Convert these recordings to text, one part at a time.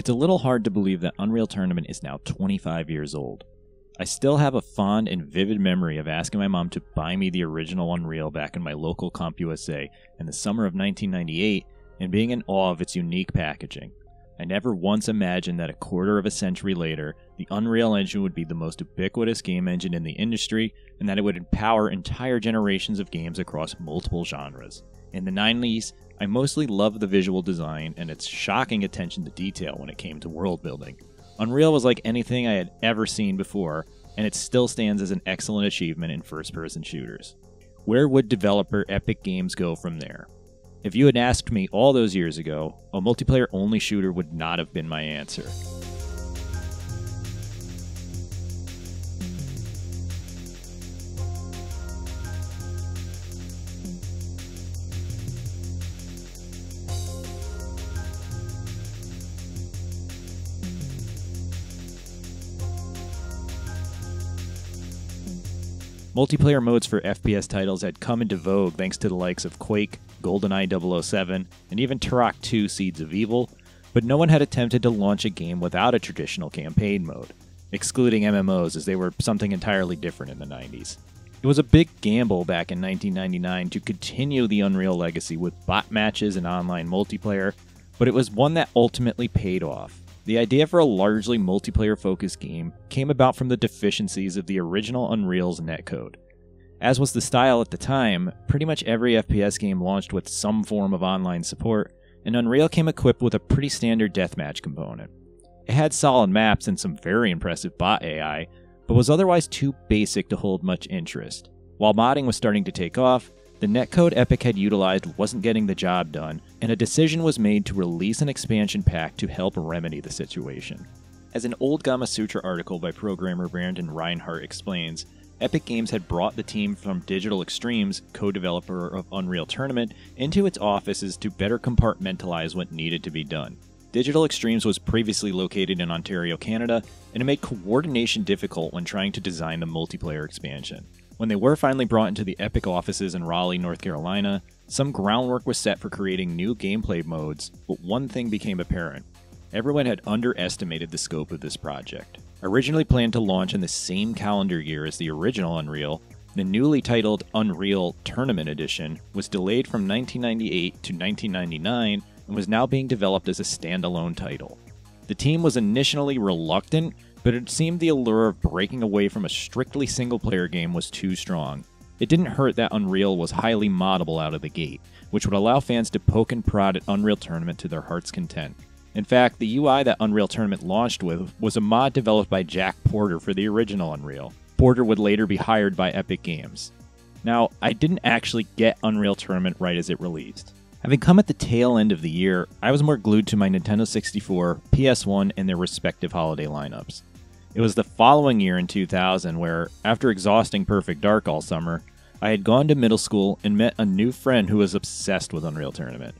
It's a little hard to believe that Unreal Tournament is now 25 years old. I still have a fond and vivid memory of asking my mom to buy me the original Unreal back in my local CompUSA in the summer of 1998 and being in awe of its unique packaging. I never once imagined that a quarter of a century later, the Unreal Engine would be the most ubiquitous game engine in the industry and that it would empower entire generations of games across multiple genres. In the 90s, I mostly loved the visual design and its shocking attention to detail when it came to world building. Unreal was like anything I had ever seen before, and it still stands as an excellent achievement in first person shooters. Where would developer Epic Games go from there? If you had asked me all those years ago, a multiplayer only shooter would not have been my answer. Multiplayer modes for FPS titles had come into vogue thanks to the likes of Quake, GoldenEye 007, and even Turok 2 Seeds of Evil, but no one had attempted to launch a game without a traditional campaign mode, excluding MMOs as they were something entirely different in the 90s. It was a big gamble back in 1999 to continue the Unreal legacy with bot matches and online multiplayer, but it was one that ultimately paid off. The idea for a largely multiplayer focused game came about from the deficiencies of the original Unreal's netcode. As was the style at the time, pretty much every FPS game launched with some form of online support, and Unreal came equipped with a pretty standard deathmatch component. It had solid maps and some very impressive bot AI, but was otherwise too basic to hold much interest. While modding was starting to take off, the netcode Epic had utilized wasn't getting the job done, and a decision was made to release an expansion pack to help remedy the situation. As an old Gamasutra article by programmer Brandon Reinhart explains, Epic Games had brought the team from Digital Extremes, co developer of Unreal Tournament, into its offices to better compartmentalize what needed to be done. Digital Extremes was previously located in Ontario, Canada, and it made coordination difficult when trying to design the multiplayer expansion. When they were finally brought into the Epic offices in Raleigh, North Carolina, some groundwork was set for creating new gameplay modes, but one thing became apparent. Everyone had underestimated the scope of this project. Originally planned to launch in the same calendar year as the original Unreal, the newly titled Unreal Tournament Edition was delayed from 1998 to 1999 and was now being developed as a standalone title. The team was initially reluctant but it seemed the allure of breaking away from a strictly single player game was too strong. It didn't hurt that Unreal was highly moddable out of the gate, which would allow fans to poke and prod at Unreal Tournament to their heart's content. In fact, the UI that Unreal Tournament launched with was a mod developed by Jack Porter for the original Unreal. Porter would later be hired by Epic Games. Now, I didn't actually get Unreal Tournament right as it released. Having come at the tail end of the year, I was more glued to my Nintendo 64, PS1, and their respective holiday lineups. It was the following year in 2000 where, after exhausting Perfect Dark all summer, I had gone to middle school and met a new friend who was obsessed with Unreal Tournament.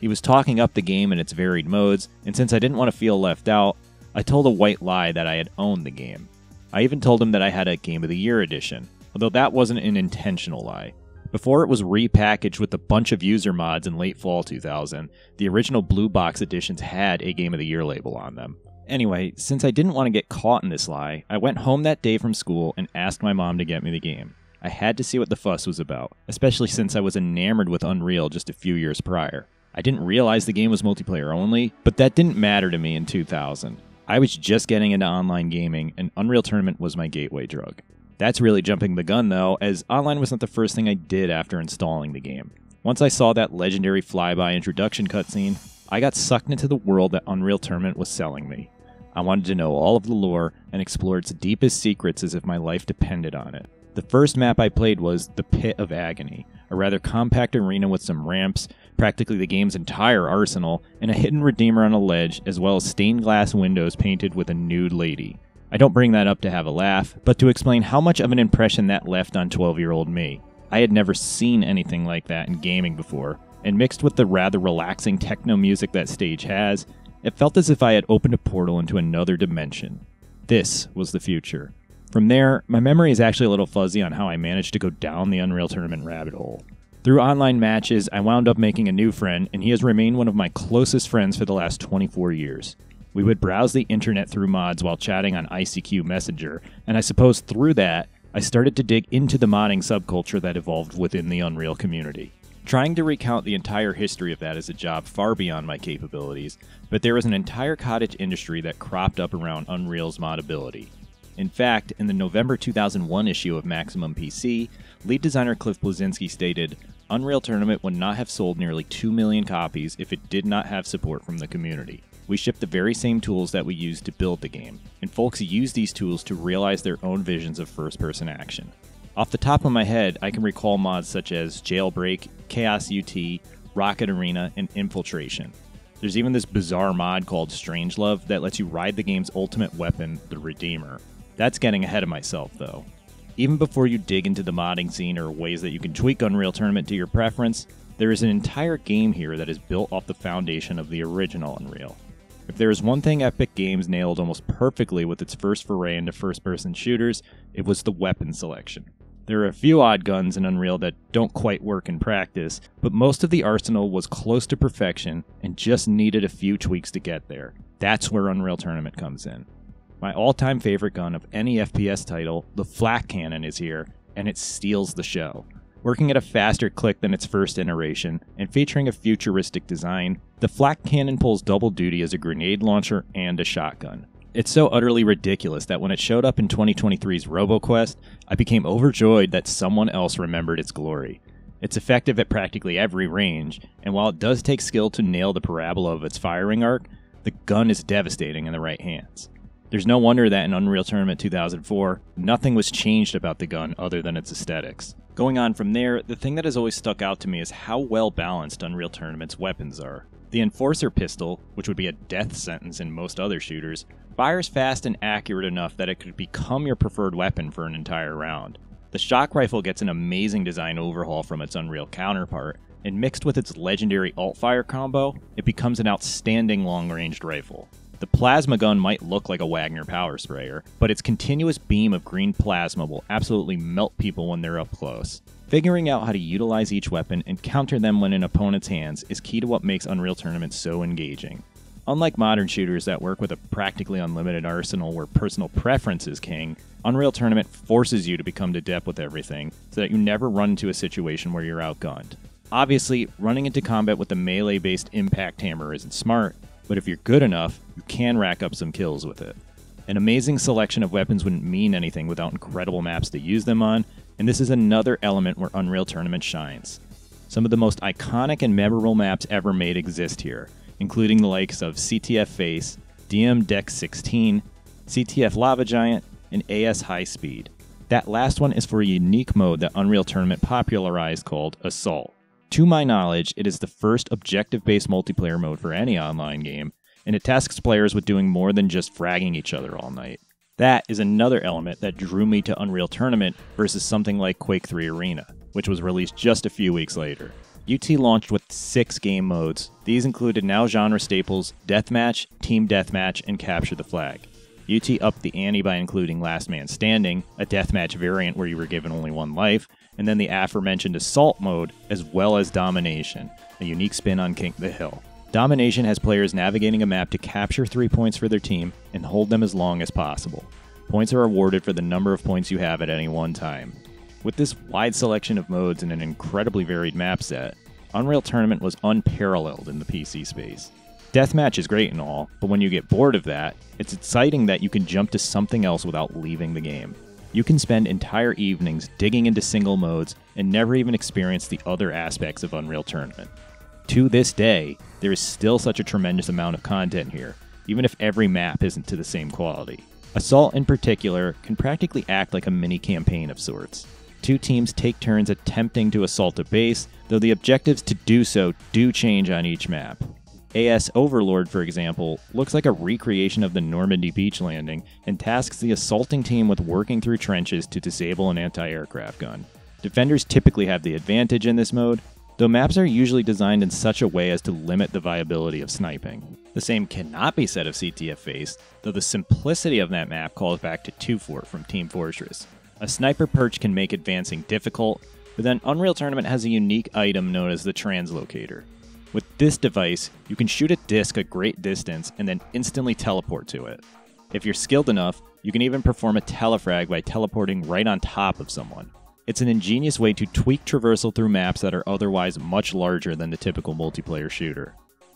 He was talking up the game in its varied modes, and since I didn't want to feel left out, I told a white lie that I had owned the game. I even told him that I had a Game of the Year edition, although that wasn't an intentional lie. Before it was repackaged with a bunch of user mods in late fall 2000, the original Blue Box editions had a Game of the Year label on them. Anyway, since I didn't want to get caught in this lie, I went home that day from school and asked my mom to get me the game. I had to see what the fuss was about, especially since I was enamored with Unreal just a few years prior. I didn't realize the game was multiplayer only, but that didn't matter to me in 2000. I was just getting into online gaming, and Unreal Tournament was my gateway drug. That's really jumping the gun though, as online was not the first thing I did after installing the game. Once I saw that legendary flyby introduction cutscene, I got sucked into the world that Unreal Tournament was selling me. I wanted to know all of the lore and explore its deepest secrets as if my life depended on it. The first map I played was The Pit of Agony, a rather compact arena with some ramps, practically the game's entire arsenal, and a hidden redeemer on a ledge, as well as stained glass windows painted with a nude lady. I don't bring that up to have a laugh, but to explain how much of an impression that left on 12 year old me. I had never seen anything like that in gaming before, and mixed with the rather relaxing techno music that stage has, it felt as if I had opened a portal into another dimension. This was the future. From there, my memory is actually a little fuzzy on how I managed to go down the Unreal Tournament rabbit hole. Through online matches, I wound up making a new friend, and he has remained one of my closest friends for the last 24 years. We would browse the internet through mods while chatting on ICQ Messenger, and I suppose through that, I started to dig into the modding subculture that evolved within the Unreal community. Trying to recount the entire history of that is a job far beyond my capabilities, but there was an entire cottage industry that cropped up around Unreal's modability. In fact, in the November 2001 issue of Maximum PC, lead designer Cliff Bleszinski stated, Unreal Tournament would not have sold nearly 2 million copies if it did not have support from the community. We ship the very same tools that we used to build the game, and folks use these tools to realize their own visions of first person action. Off the top of my head, I can recall mods such as Jailbreak, Chaos UT, Rocket Arena, and Infiltration. There's even this bizarre mod called Strangelove that lets you ride the game's ultimate weapon, the Redeemer. That's getting ahead of myself, though. Even before you dig into the modding scene or ways that you can tweak Unreal Tournament to your preference, there is an entire game here that is built off the foundation of the original Unreal. If there is one thing Epic Games nailed almost perfectly with its first foray into first person shooters, it was the weapon selection. There are a few odd guns in Unreal that don't quite work in practice, but most of the arsenal was close to perfection and just needed a few tweaks to get there. That's where Unreal Tournament comes in. My all time favorite gun of any FPS title, the Flak Cannon, is here, and it steals the show. Working at a faster click than its first iteration, and featuring a futuristic design, the Flak Cannon pulls double duty as a grenade launcher and a shotgun. It's so utterly ridiculous that when it showed up in 2023's RoboQuest, I became overjoyed that someone else remembered its glory. It's effective at practically every range, and while it does take skill to nail the parabola of its firing arc, the gun is devastating in the right hands. There's no wonder that in Unreal Tournament 2004, nothing was changed about the gun other than its aesthetics. Going on from there, the thing that has always stuck out to me is how well balanced Unreal Tournament's weapons are. The Enforcer pistol, which would be a death sentence in most other shooters, fires fast and accurate enough that it could become your preferred weapon for an entire round. The shock rifle gets an amazing design overhaul from its Unreal counterpart, and mixed with its legendary alt fire combo, it becomes an outstanding long ranged rifle. The plasma gun might look like a Wagner power sprayer, but its continuous beam of green plasma will absolutely melt people when they're up close. Figuring out how to utilize each weapon and counter them when in opponent's hands is key to what makes Unreal Tournament so engaging. Unlike modern shooters that work with a practically unlimited arsenal where personal preference is king, Unreal Tournament forces you to become adept with everything so that you never run into a situation where you're outgunned. Obviously, running into combat with a melee based impact hammer isn't smart, but if you're good enough, you can rack up some kills with it. An amazing selection of weapons wouldn't mean anything without incredible maps to use them on, and this is another element where Unreal Tournament shines. Some of the most iconic and memorable maps ever made exist here, including the likes of CTF Face, DM Deck 16, CTF Lava Giant, and AS High Speed. That last one is for a unique mode that Unreal Tournament popularized called Assault. To my knowledge, it is the first objective based multiplayer mode for any online game, and it tasks players with doing more than just fragging each other all night. That is another element that drew me to Unreal Tournament versus something like Quake 3 Arena, which was released just a few weeks later. UT launched with six game modes. These included now genre staples Deathmatch, Team Deathmatch, and Capture the Flag. UT upped the ante by including Last Man Standing, a deathmatch variant where you were given only one life, and then the aforementioned Assault mode, as well as Domination, a unique spin on King the Hill. Domination has players navigating a map to capture three points for their team and hold them as long as possible. Points are awarded for the number of points you have at any one time. With this wide selection of modes and an incredibly varied map set, Unreal Tournament was unparalleled in the PC space. Deathmatch is great and all, but when you get bored of that, it's exciting that you can jump to something else without leaving the game. You can spend entire evenings digging into single modes and never even experience the other aspects of Unreal Tournament. To this day, there is still such a tremendous amount of content here, even if every map isn't to the same quality. Assault, in particular, can practically act like a mini campaign of sorts. Two teams take turns attempting to assault a base, though the objectives to do so do change on each map. AS Overlord, for example, looks like a recreation of the Normandy beach landing and tasks the assaulting team with working through trenches to disable an anti aircraft gun. Defenders typically have the advantage in this mode, though maps are usually designed in such a way as to limit the viability of sniping. The same cannot be said of CTF Face, though the simplicity of that map calls back to 2 Fort from Team Fortress. A sniper perch can make advancing difficult, but then Unreal Tournament has a unique item known as the Translocator. With this device, you can shoot a disc a great distance and then instantly teleport to it. If you're skilled enough, you can even perform a telefrag by teleporting right on top of someone. It's an ingenious way to tweak traversal through maps that are otherwise much larger than the typical multiplayer shooter.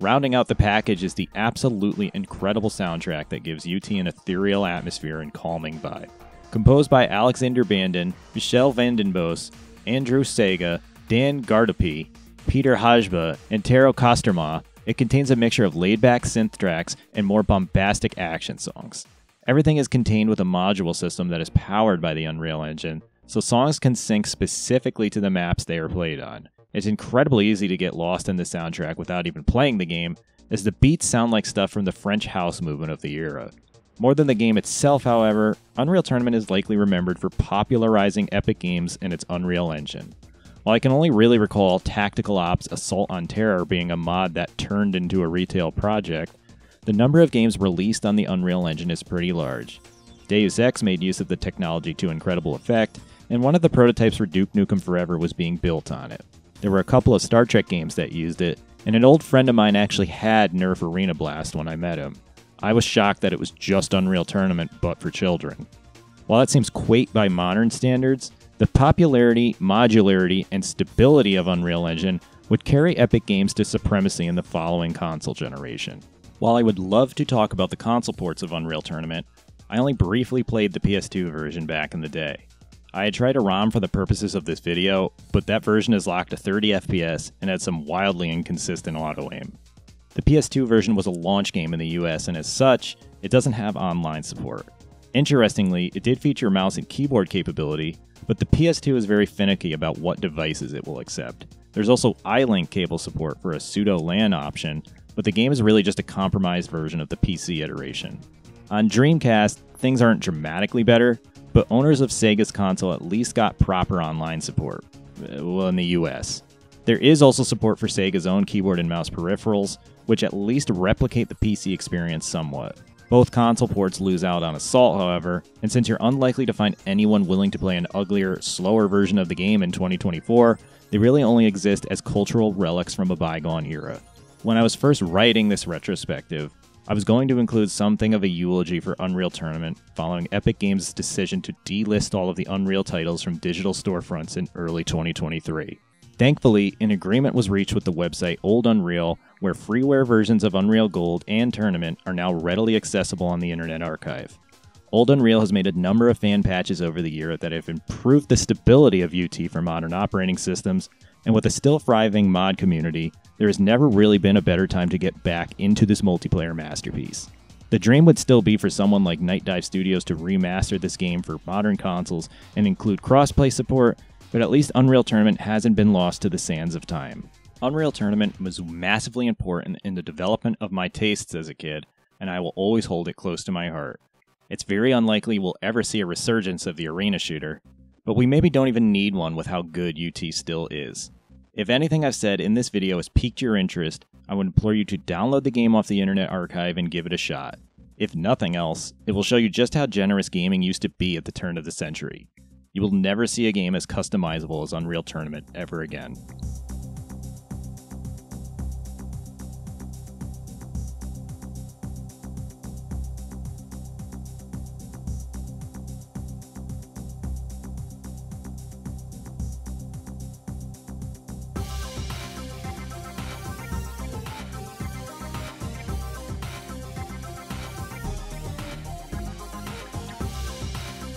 Rounding out the package is the absolutely incredible soundtrack that gives UT an ethereal atmosphere and calming vibe. Composed by Alexander Brandon, Michel van den Bos, Andrew Sega, Dan Gardopée, Peter Hajba, and Tero Kostermaa, it contains a mixture of laid back synth tracks and more bombastic action songs. Everything is contained with a module system that is powered by the Unreal Engine, so songs can sync specifically to the maps they are played on. It's incredibly easy to get lost in the soundtrack without even playing the game, as the beats sound like stuff from the French house movement of the era. More than the game itself, however, Unreal Tournament is likely remembered for popularizing Epic Games and its Unreal Engine. While I can only really recall Tactical Ops Assault on Terror being a mod that turned into a retail project, the number of games released on the Unreal Engine is pretty large. Deus Ex made use of the technology to incredible effect, and one of the prototypes for Duke Nukem Forever was being built on it. There were a couple of Star Trek games that used it, and an old friend of mine actually had Nerf Arena Blast when I met him. I was shocked that it was just Unreal Tournament, but for children. While that seems quaint by modern standards, the popularity, modularity, and stability of Unreal Engine would carry Epic Games to supremacy in the following console generation. While I would love to talk about the console ports of Unreal Tournament, I only briefly played the PS2 version back in the day. I had tried a ROM for the purposes of this video, but that version is locked to 30 FPS and had some wildly inconsistent auto aim. The PS2 version was a launch game in the US, and as such, it doesn't have online support. Interestingly, it did feature mouse and keyboard capability, but the PS2 is very finicky about what devices it will accept. There's also iLink cable support for a pseudo LAN option, but the game is really just a compromised version of the PC iteration. On Dreamcast, things aren't dramatically better, but owners of Sega's console at least got proper online support. Uh, well, in the US. There is also support for Sega's own keyboard and mouse peripherals, which at least replicate the PC experience somewhat. Both console ports lose out on Assault, however, and since you're unlikely to find anyone willing to play an uglier, slower version of the game in 2024, they really only exist as cultural relics from a bygone era. When I was first writing this retrospective, I was going to include something of a eulogy for Unreal Tournament following Epic Games' decision to delist all of the Unreal titles from digital storefronts in early 2023. Thankfully, an agreement was reached with the website Old Unreal, where freeware versions of Unreal Gold and Tournament are now readily accessible on the Internet Archive. Old Unreal has made a number of fan patches over the year that have improved the stability of UT for modern operating systems, and with a still thriving mod community, there has never really been a better time to get back into this multiplayer masterpiece. The dream would still be for someone like Nightdive Studios to remaster this game for modern consoles and include crossplay support, but at least Unreal Tournament hasn't been lost to the sands of time. Unreal Tournament was massively important in the development of my tastes as a kid, and I will always hold it close to my heart. It's very unlikely we'll ever see a resurgence of the arena shooter, but we maybe don't even need one with how good UT still is. If anything I've said in this video has piqued your interest, I would implore you to download the game off the Internet Archive and give it a shot. If nothing else, it will show you just how generous gaming used to be at the turn of the century. You will never see a game as customizable as Unreal Tournament ever again.